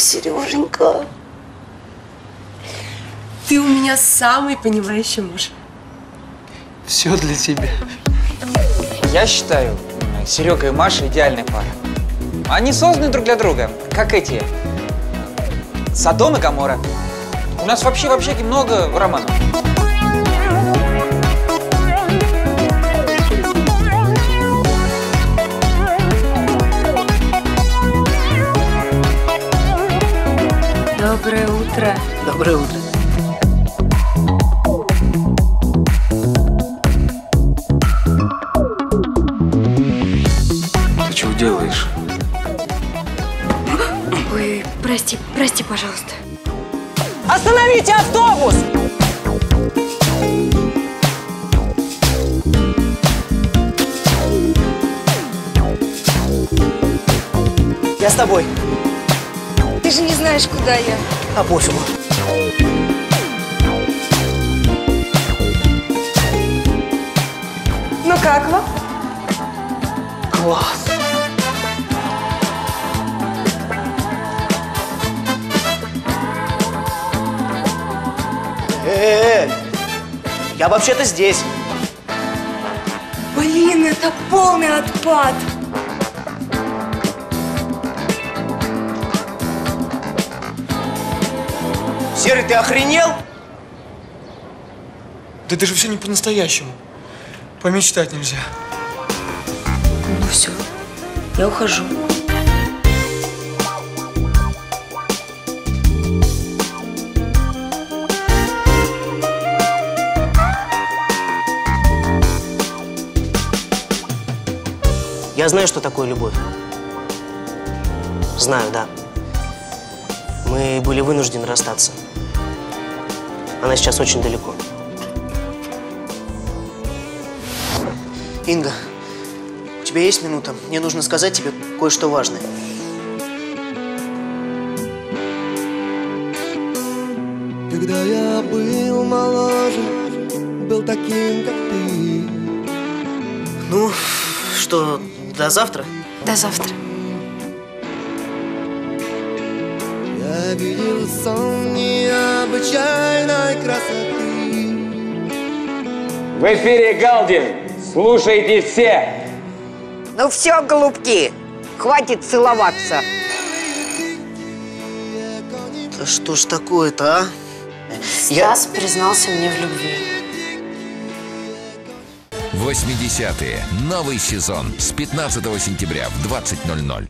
Сереженька, ты у меня самый понимающий муж. Все для тебя. Я считаю, Серега и Маша идеальная пара. Они созданы друг для друга, как эти Содом и Гамора. У нас вообще в общаге много романов. Доброе утро. Доброе утро. Ты чего делаешь? Ой, прости, прости, пожалуйста. Остановите автобус! Я с тобой. Ты же не знаешь, куда я. А пофигу. Ну как вам? Класс. Э, -э, я вообще-то здесь. Блин, это полный отпад. Серый, ты охренел? Да это же все не по-настоящему. Помечтать нельзя. Ну все, я ухожу. Я знаю, что такое любовь. Знаю, да. Мы были вынуждены расстаться. Она сейчас очень далеко. Инга, у тебя есть минута? Мне нужно сказать тебе кое-что важное. Когда я был моложе, был таким, как ты. Ну, что, до завтра? До завтра. Я видел сон необычайной красоты. В эфире Галдин. Слушайте все. Ну все, голубки, хватит целоваться. Да что ж такое-то, а? Стас признался мне в любви. 80-е. Новый сезон с 15 сентября в 20.00.